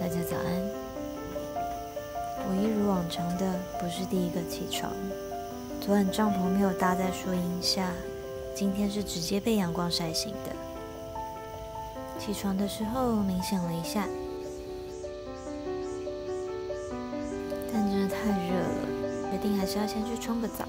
大家早安。我一如往常的不是第一个起床，昨晚帐篷没有搭在树荫下，今天是直接被阳光晒醒的。起床的时候冥想了一下，但真的太热了，决定还是要先去冲个澡。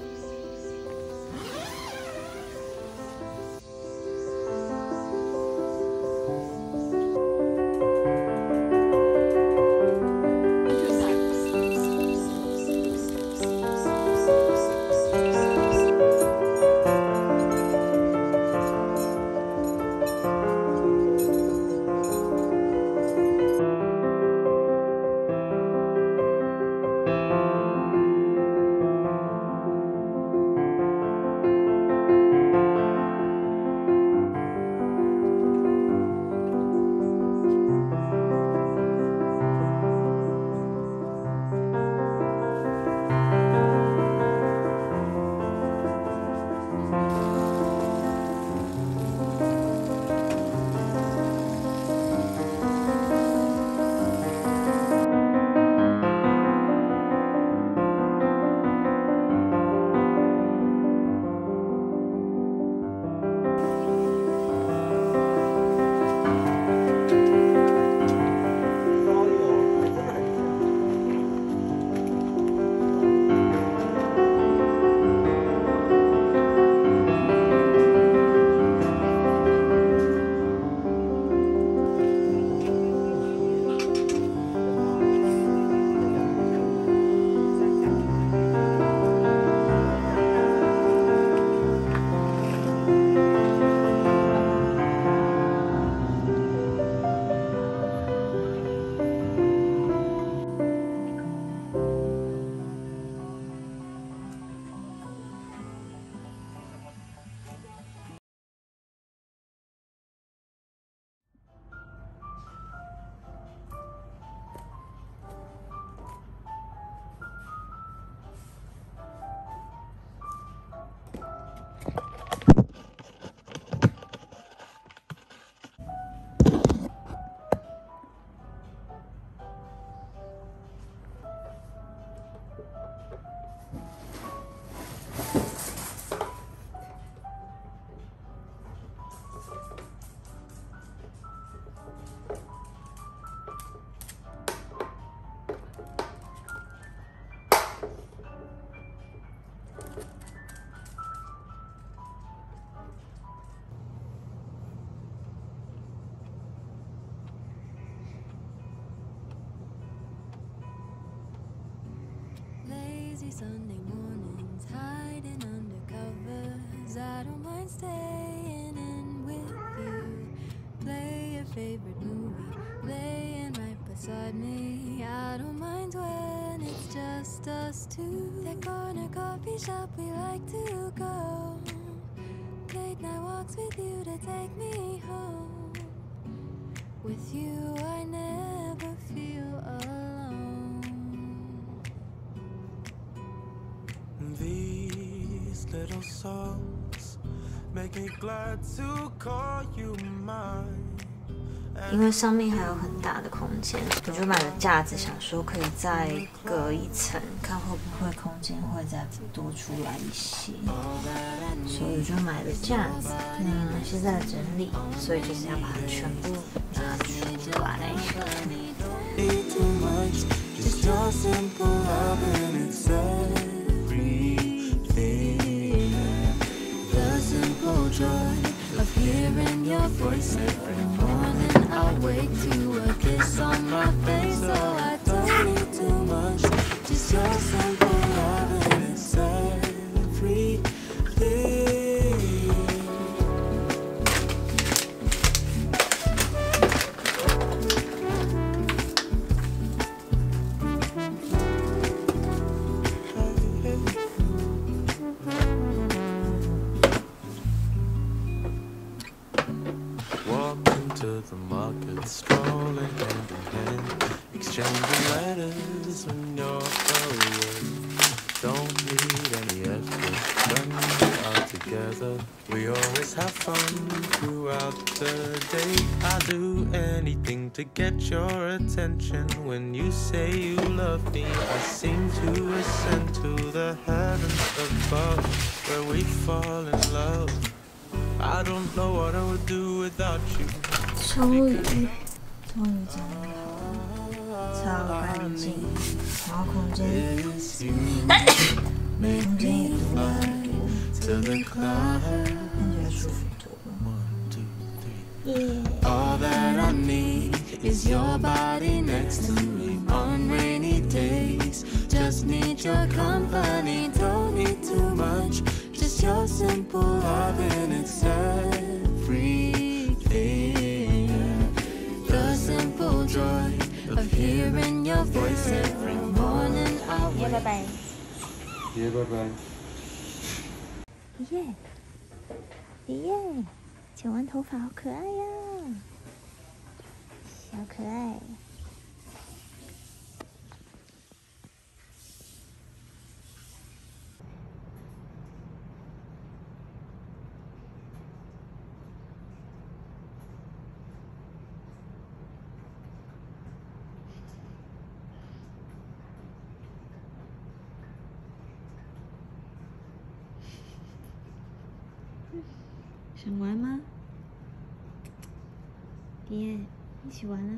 Lazy Sunday mornings, hiding under covers. I don't mind staying in with you. Play your favorite movie, laying right beside me. I don't mind when it's just us two. That corner coffee shop we like to go. Late night walks with you to take me home. With you, I never feel little songs make me glad to call you mine. 因为上面还有很大的空间，我就买了架子，想说可以再隔一层，看会不会空间会再多出来一些，所以我就买了架子。嗯，现在整理，所以就是要把它全部拿出来。Your voice every morning. I wake to a kiss on my face, so I don't need too much. Just your matters when you're. Don't need any effort when we are together. We always have fun throughout the day. I do anything to get your attention. When you say you love me, I seem to ascend to the heavens above where we fall in love. I don't know what I would do without you all that I need is your body next to me on rainy days. Just need your company, don't need too much. Just your simple love and it's everything. The simple joy. Hearing your voice every morning. i wake up here bye bye yeah yeah，剪完头发好可爱呀，小可爱。想玩吗？爹，一起玩啊！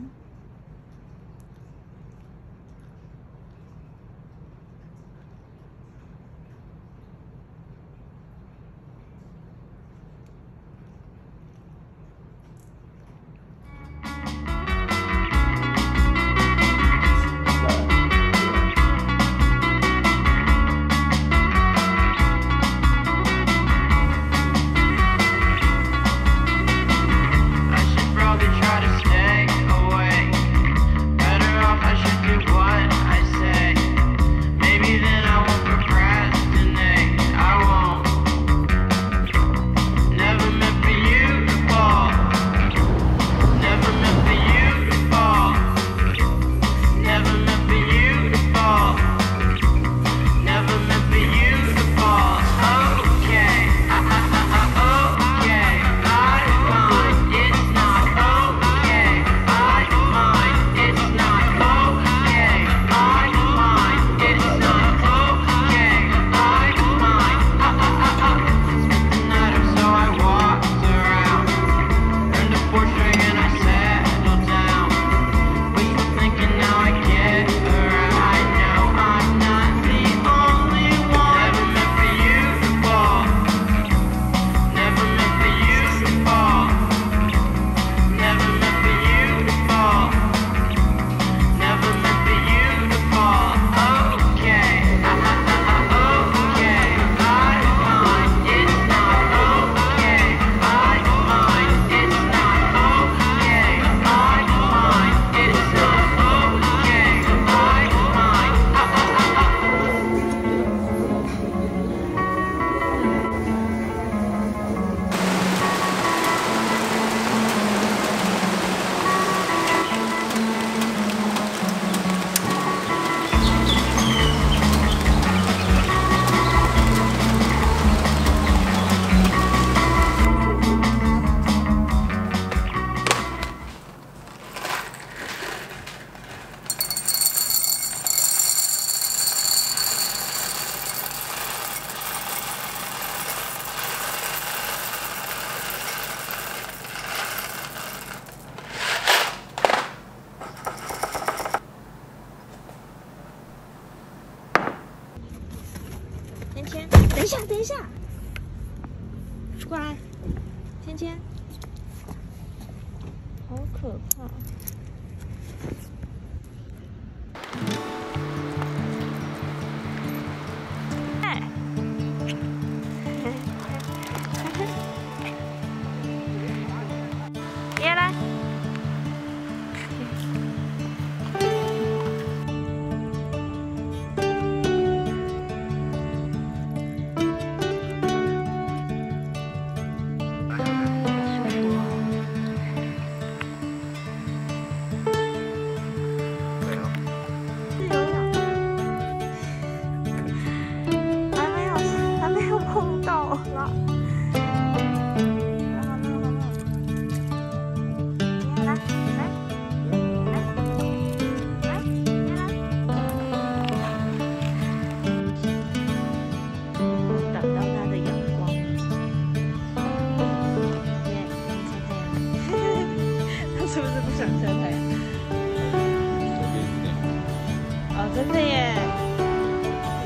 真的耶，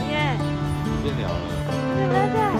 耶，你别聊了，大家。